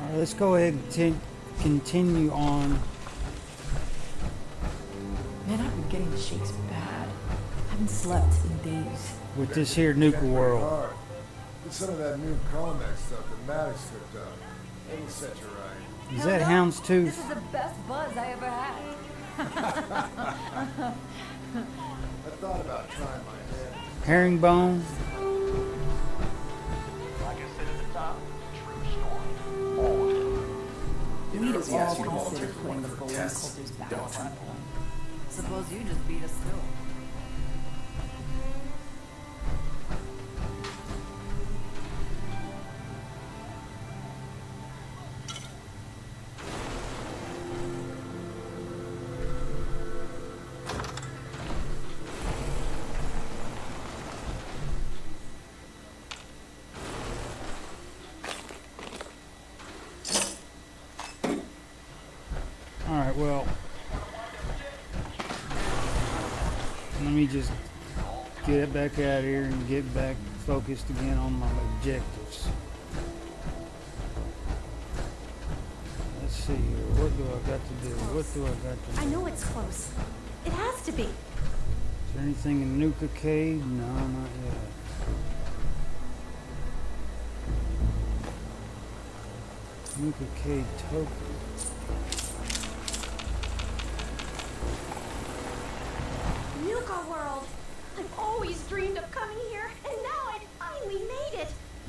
Alright, let's go ahead and continue on. Man, I've been getting the shakes bad. I haven't slept in days. with this here nuka world. Hard. Get some of that new Colmex stuff that Maddox picked up. It'll set you right. Is that This houndstooth? is the best buzz I ever had. I thought about trying my hand. Herringbone? It. Weed is all asked you to considered volunteer putting the for Golden tests, Cultures back don't on try. point. Suppose you just beat us still. Back out here and get back focused again on my objectives. Let's see here. What do I got to do? What do I got to do? I know it's close. It has to be. Is there anything in Nuka Cave? No, not yet. Nuka Cave token.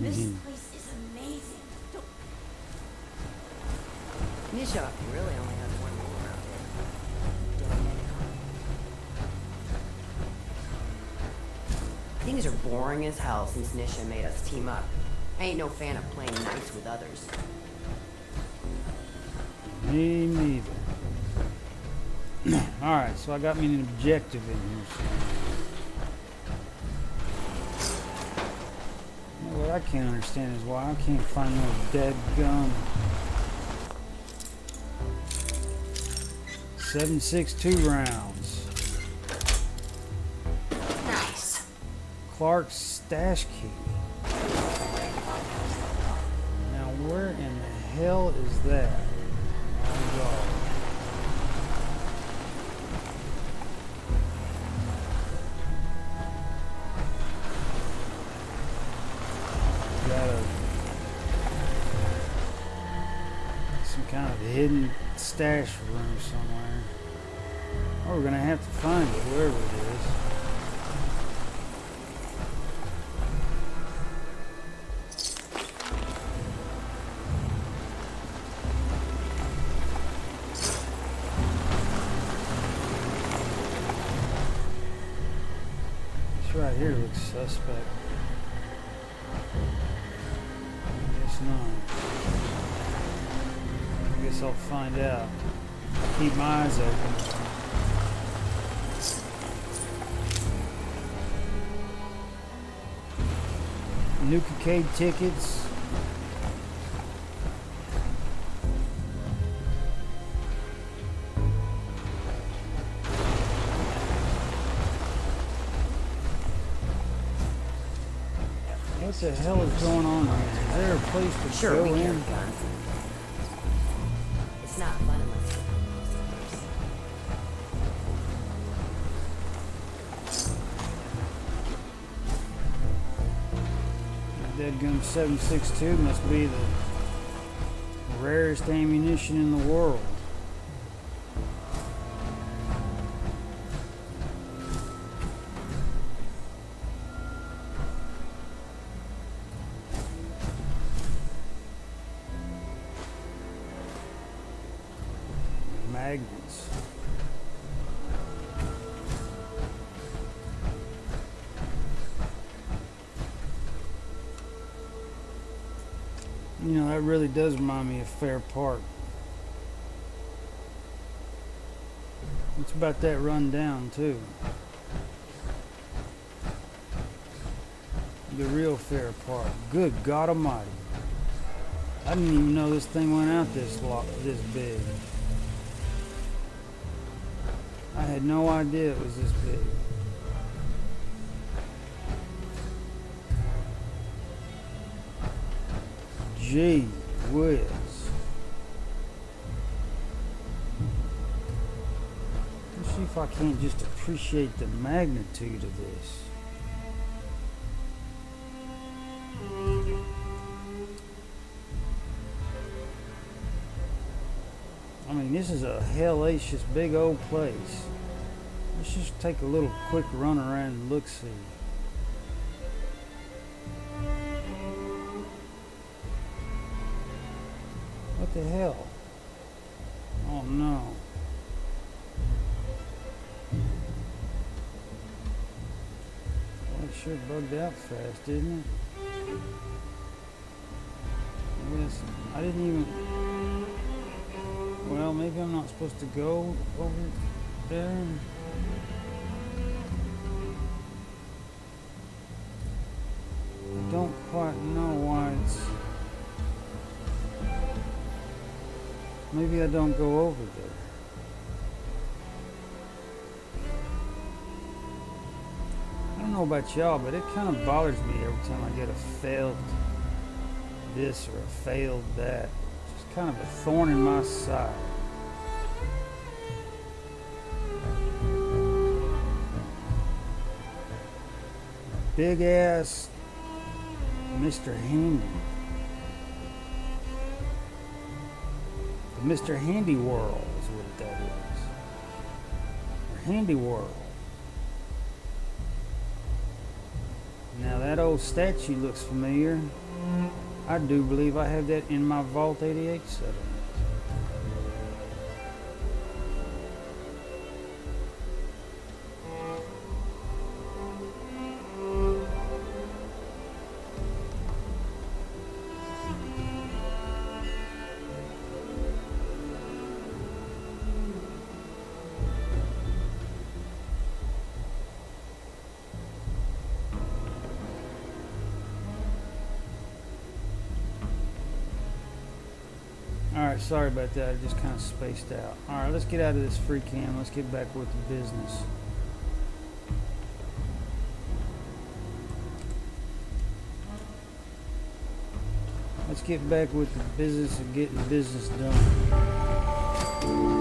This Mhm. place is amazing. Don't Nisha really only has one rule around here. Don't let it Things are boring as hell since Nisha made us team up. I ain't no fan of playing nice with others. Me neither. Alright, so I got me an objective in here. You I can't understand is why I can't find no dead gum. 762 rounds. Nice. Clark's stash key. Now where in the hell is that? Stash room somewhere. Oh, we're gonna have to find it wherever it is. Right here looks suspect. Guess I'll find out. Keep my eyes open. Nuka Cave tickets. What the hell is going on here? Is there a place to Sure, go we in? guns. Dead Gun 762 must be the rarest ammunition in the world. Does remind me of Fair Park. It's about that run down, too. The real Fair Park. Good God Almighty. I didn't even know this thing went out this lo- this big. I had no idea it was this big. Let's see if I can't just appreciate the magnitude of this. I mean, this is a hellacious big old place. Let's just take a little quick run around and look-see. The hell? Oh no. Well, it sure bugged out fast, didn't it? Yes, I didn't even. Well, maybe I'm not supposed to go over there. I don't go over there. I don't know about y'all, but it kind of bothers me every time I get a failed this or a failed that. Just kind of a thorn in my side. Big ass Mr. Handy. Mr. Handy World is what that is. Or Handy World. Now that old statue looks familiar. I do believe I have that in my Vault 88 settlement. Sorry about that. I just kind of spaced out. Alright, let's get out of this free cam. Let's get back with the business. Let's get back with the business of getting business done.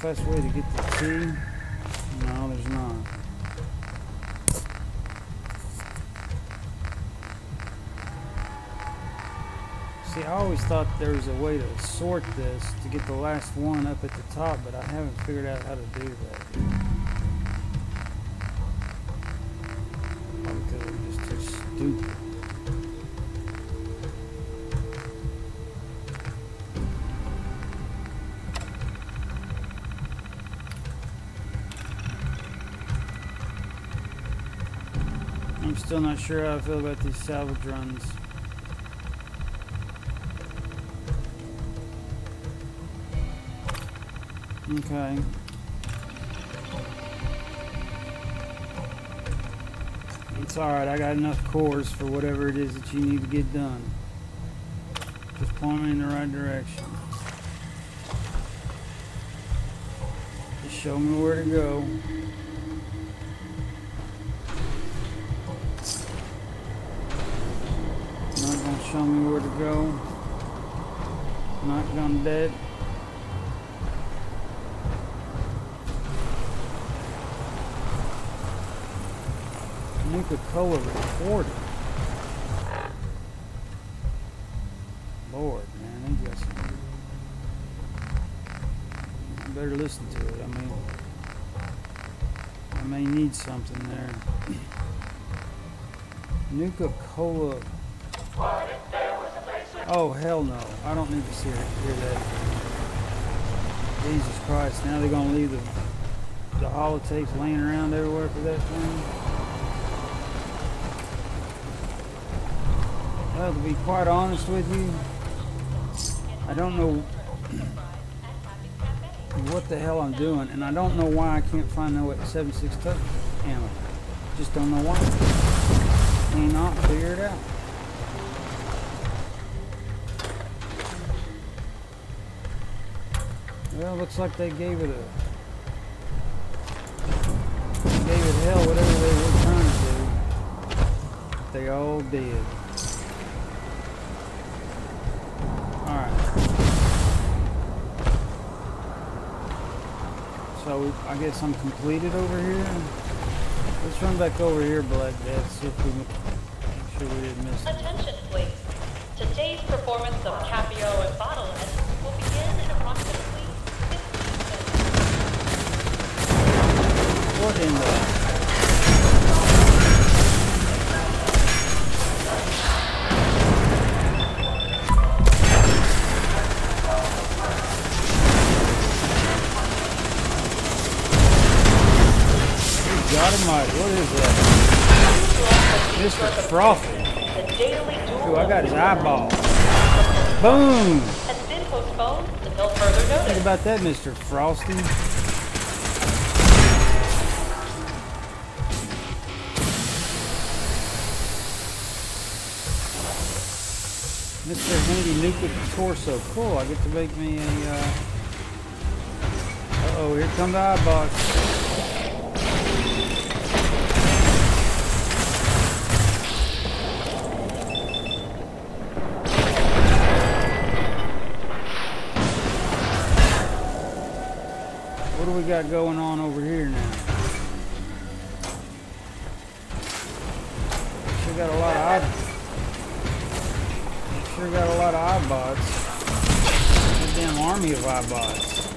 fast way to get the tea? No, there's not. See, I always thought there was a way to sort this to get the last one up at the top, but I haven't figured out how to do that. I'm just too stupid. Still not sure how I feel about these salvage runs. Okay. It's alright, I got enough cores for whatever it is that you need to get done. Just point me in the right direction. Just show me where to go. Show me where to go. Not gonna dead. Nuka Cola recorded. Lord, man, they got some. better listen to it. I mean, I may need something there. Nuka Cola. Oh hell no! I don't need to see hear that. Jesus Christ! Now they're gonna leave the the holotapes laying around everywhere for that thing. Well, to be quite honest with you, I don't know what the hell I'm doing, and I don't know why I can't find no 76 touch ammo. Just don't know why. Cannot figure it out. Well, looks like they gave it a gave it hell whatever they were trying to do. They all did. Alright. So I guess I'm completed over here. Let's run back over here, Black Death, see if we make sure we didn't miss. Attention, please. Today's performance of Capio and Bottlehead will What in the... God almighty, what is that? Mr. Frothy. The daily duel Ooh, I got his eyeball. Boom! has been postponed until further Think notice. about that, Mr. Frosty. Mr. Handy Nuclear Torso. Cool, I get to make me a, uh... Uh-oh, here come the. What do we got going on over here now? Sure got a lot of eye. Sure got a lot of Eyebots. A damn army of Eyebots.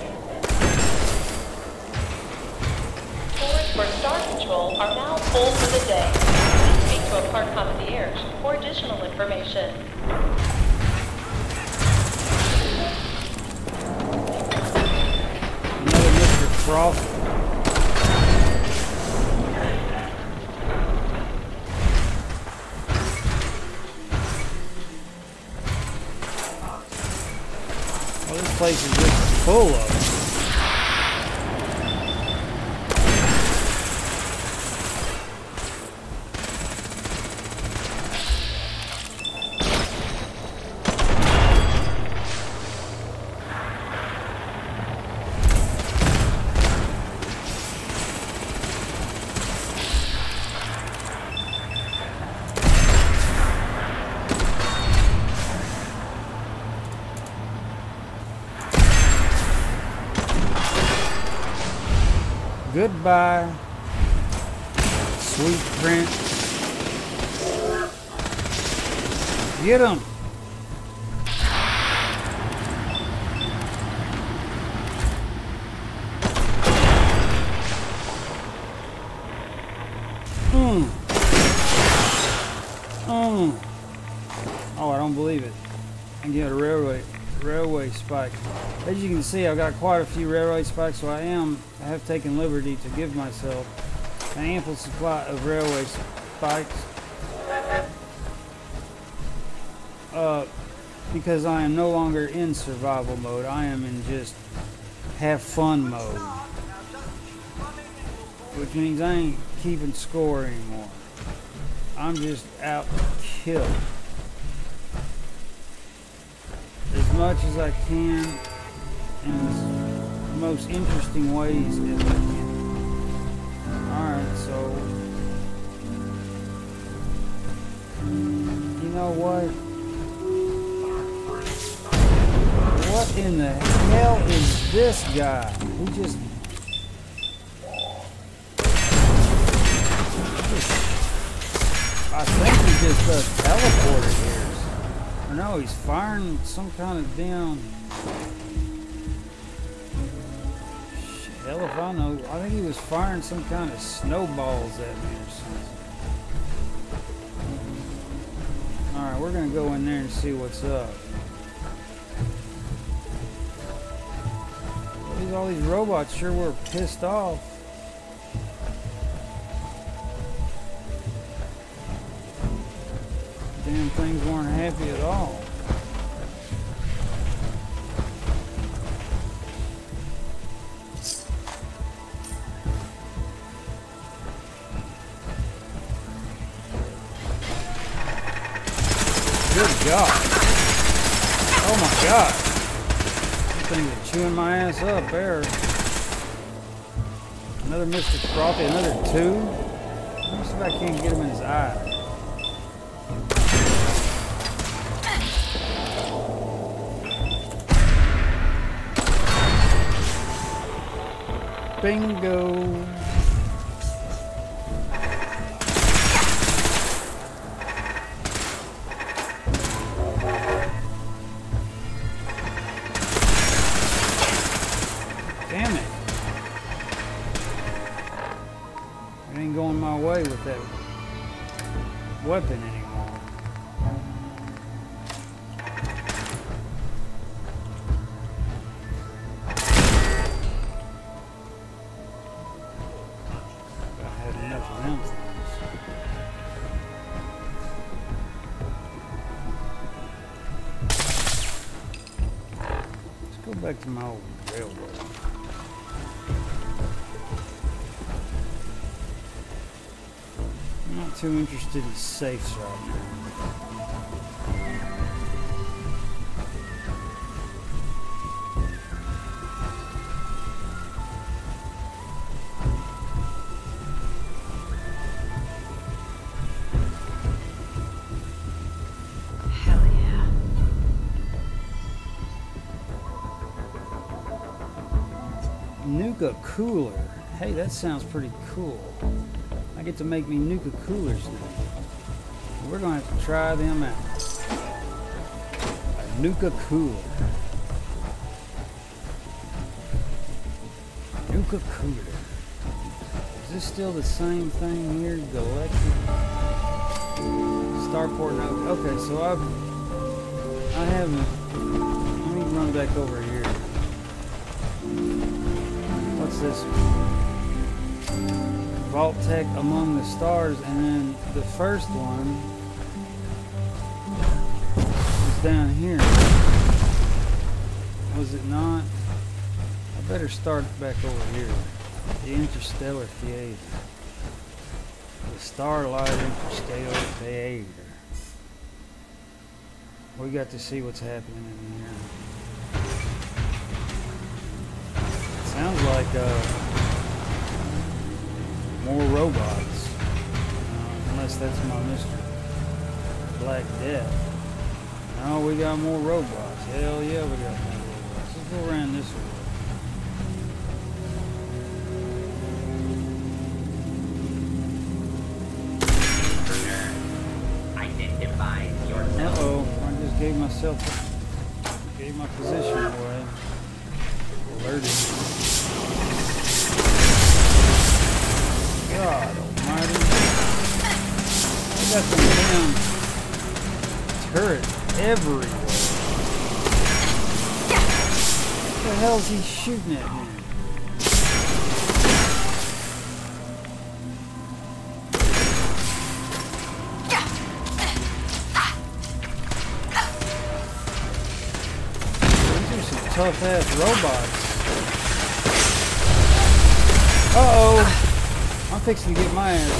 Tours for Star Control are now full for the day. Please speak to a park concierge for additional information. Another Mr. Frost. Place is just full of Goodbye, sweet prince. Get him. Mm. Oh, I don't believe it. I get a railway railway spike. As you can see, I've got quite a few railway spikes, so I am I have taken liberty to give myself an ample supply of railway spikes. Uh, because I am no longer in survival mode. I am in just have fun mode. Which means I ain't keeping score anymore. I'm just out to kill. As much as I can in the most interesting ways as I can. Alright, so you know what? What in the hell is this guy? He just I think he just does teleporter here. Or no, he's firing some kind of damn if I know. I think he was firing some kind of snowballs at me or something. Alright, we're gonna go in there and see what's up. These all these robots sure were pissed off. Damn things weren't happy at all. God. These things are chewing my ass up there. Another Mr. Frothy, another two. Let me see if I can't get him in his eye. Bingo. Damn it. It ain't going my way with that weapon anymore. Interested in safes right. Hell yeah. Nuka Cooler. Hey, that sounds pretty cool. I get to make me Nuka Coolers now. We're going to try them out. Nuka Cooler. Nuka Cooler. Is this still the same thing here? Galactic? Starport no. Okay, so I've I haven't let me run back over here. What's this? Vault Tech Among the Stars, and then the first one down here. Was it not? I better start back over here. The Interstellar Theater. The Starlight Interstellar Theater. We got to see what's happening in here. Sounds like uh, more robots. Uh, unless that's my Mr. Black Death. No, we got more robots. Hell yeah, we got more robots. Let's go around this way. Uh-oh, I just gave myself, gave my position away. Alerted. God almighty. I got some damn turret everywhere. What the hell's he shooting at me? Tough ass robots. Uh oh. I'm fixing to get my ass.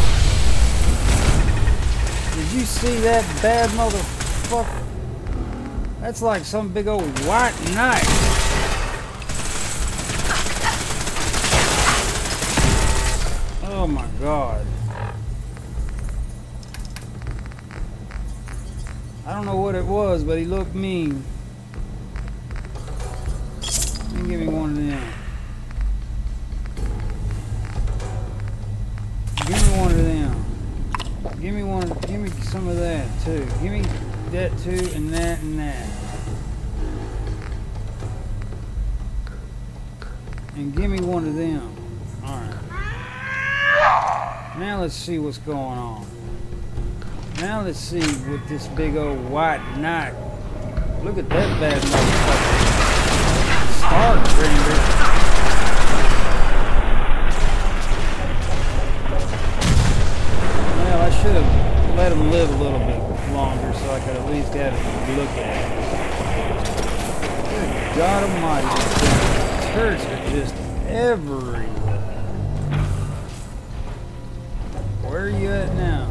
Did you see that bad motherfucker? That's like some big old white knight. Oh my god. I don't know what it was, but he looked mean. Give me one of them. Give me one of them. Give me one. Give me some of that too. Give me that too, and that and that. and give me one of them. Alright. Now let's see what's going on. Now let's see with this big old white knight. Look at that bad motherfucker. Well, I should have let him live a little bit longer so I could at least have a look at it. Good God Almighty, turds are just everywhere. Where are you at now?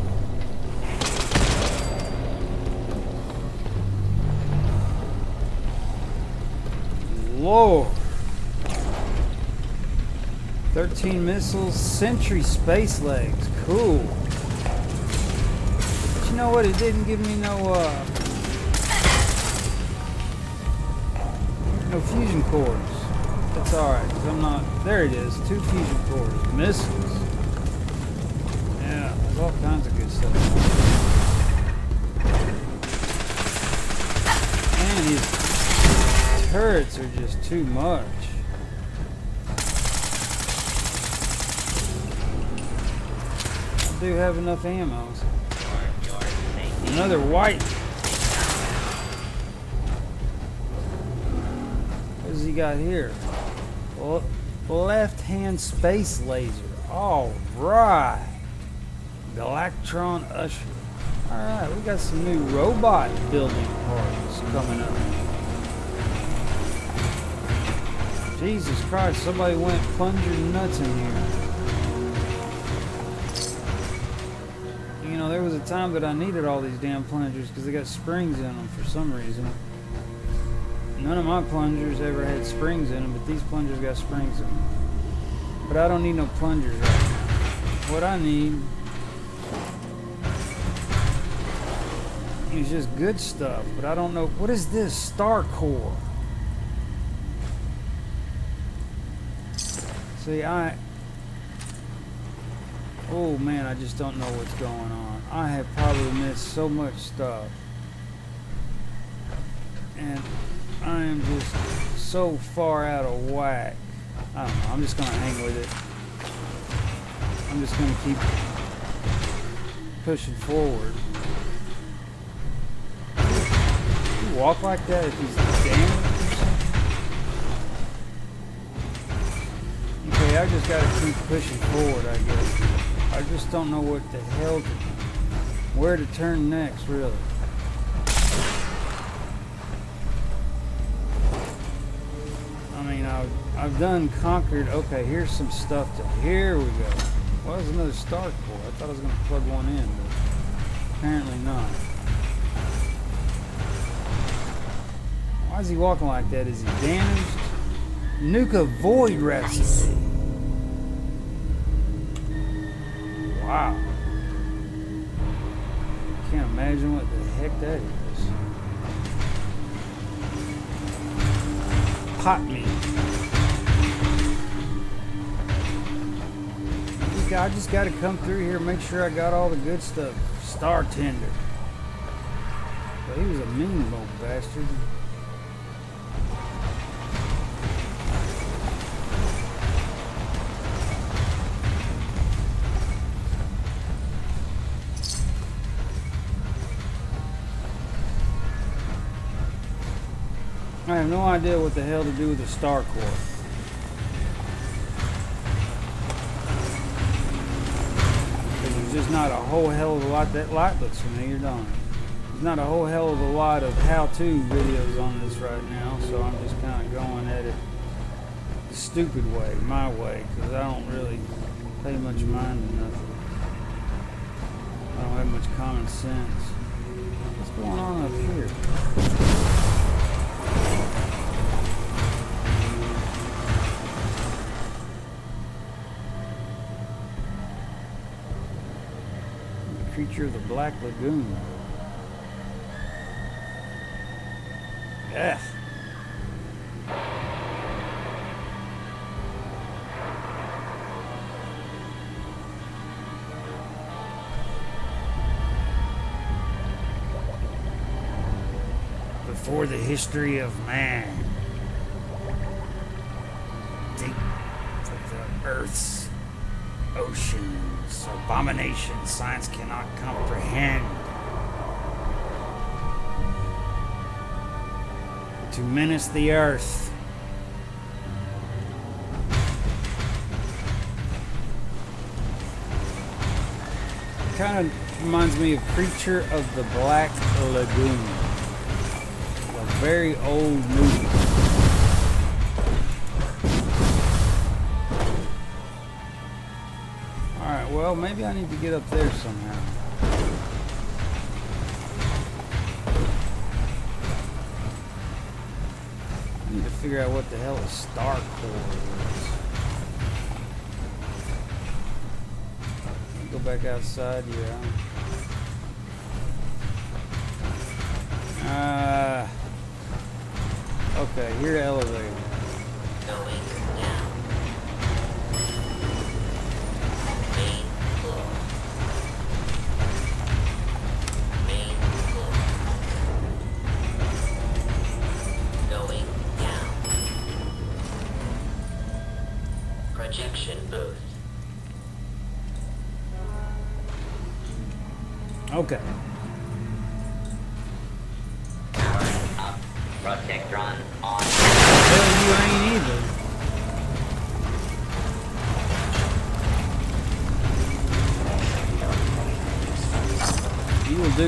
Lord. 13 missiles, Sentry space legs. Cool. You know what? It didn't give me no, uh, no fusion cores. That's alright, because I'm not. There it is. Two fusion cores. Missiles. Yeah, there's all kinds of good stuff. And these turrets are just too much. I do have enough ammo. Another white. What does he got here? Left-hand space laser. All right. Galactron Usher. All right, we got some new robot building parts coming up. Jesus Christ, somebody went plunger nuts in here. There was a time that I needed all these damn plungers because they got springs in them for some reason. None of my plungers ever had springs in them, but these plungers got springs in them. But I don't need no plungers right now. What I need is just good stuff, but I don't know. What is this? Star Core. See, I. Oh man, I just don't know what's going on. I have probably missed so much stuff. And I am just so far out of whack. I don't know. I'm just going to hang with it. I'm just to keep pushing forward. You walk like that if he's damaged? Okay, I just gotta keep pushing forward, I guess. I just don't know what the hell to where to turn next, really. I mean, I've, I've done conquered. Okay, here's some stuff to. Here we go. Well, there's another star core. I thought I was going to plug one in, but apparently not. Why is he walking like that? Is he damaged? Nuka Void Recipe. Wow. I can't imagine what the heck that is. Pot meat. I just got to come through here and make sure I got all the good stuff. Star Tender. But he was a mean little bastard. Have no idea what the hell to do with the Star Core. There's just not a whole hell of a lot that light looks familiar, don't it? There's not a whole hell of a lot of how-to videos on this right now, so I'm just kind of going at it the stupid way, my way, because I don't really pay much mind to nothing. I don't have much common sense. What's going on up here? Creature of the Black Lagoon. Yes. Before the history of man. deep for the Earth's oceans, abominations science cannot comprehend. To menace the Earth. Kind of reminds me of Creature of the Black Lagoon. A very old movie. Well, maybe I need to get up there somehow. I need to figure out what the hell a star core is. Go back outside, yeah. Uh, okay, here elevator.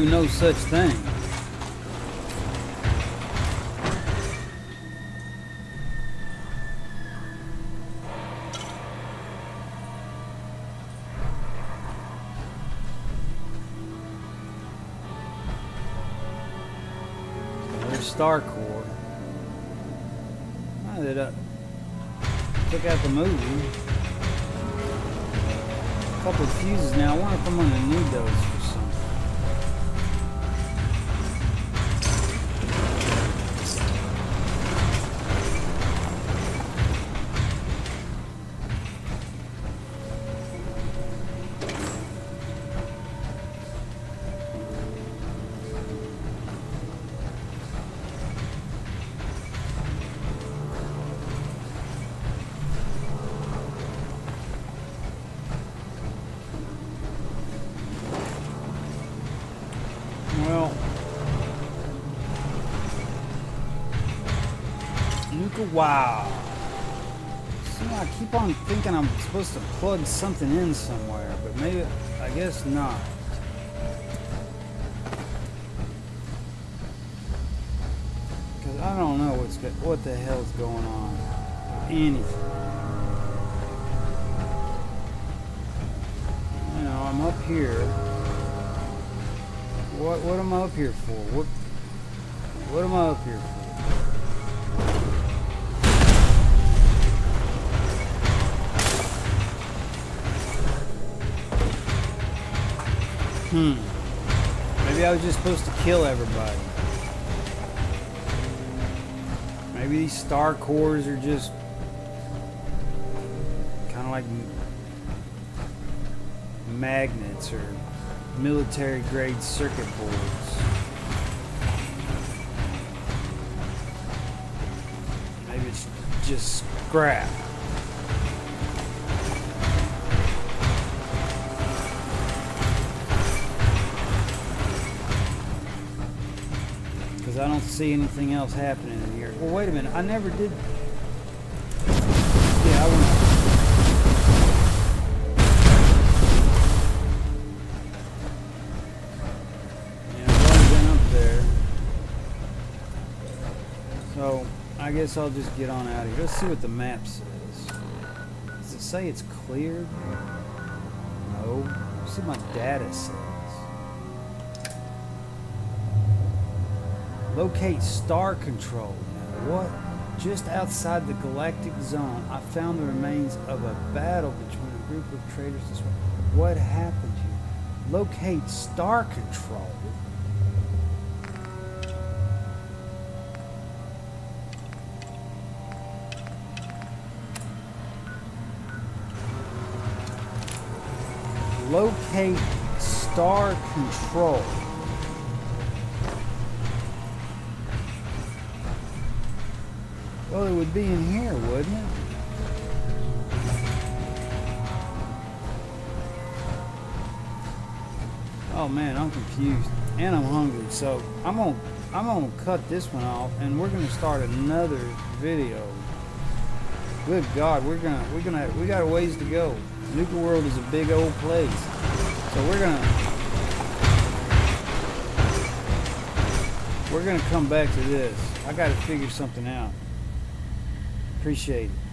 No such thing. There's Star Core. I did uh, took out the movie. A couple of fuses now. I wonder if I'm gonna need those Nuka Wow. See, I keep on thinking I'm supposed to plug something in somewhere, but maybe, I guess not. Because I don't know what's go- what the hell's going on. Anything. You know, I'm up here. What what am I up here for? What what am I up here for? Hmm. Maybe I was just supposed to kill everybody. Maybe these star cores are just kind of like magnets or military grade circuit boards. Maybe it's just scrap. Because I don't see anything else happening in here. Well, wait a minute. I never did. Yeah, I went. Yeah, up there. So, I guess I'll just get on out of here. Let's see what the map says. Does it say it's cleared? No. Let's see what my data says. Locate star control. Now, what? Just outside the galactic zone, I found the remains of a battle between a group of traders. What happened here? Locate star control. Locate star control. Well, it would be in here, wouldn't it? Oh man, I'm confused and I'm hungry. So I'm gonna I'm gonna cut this one off and we're gonna start another video. Good God, we're gonna we're gonna we got a ways to go. Nuka World is a big old place. So we're gonna We're gonna come back to this. I gotta figure something out. Appreciate it.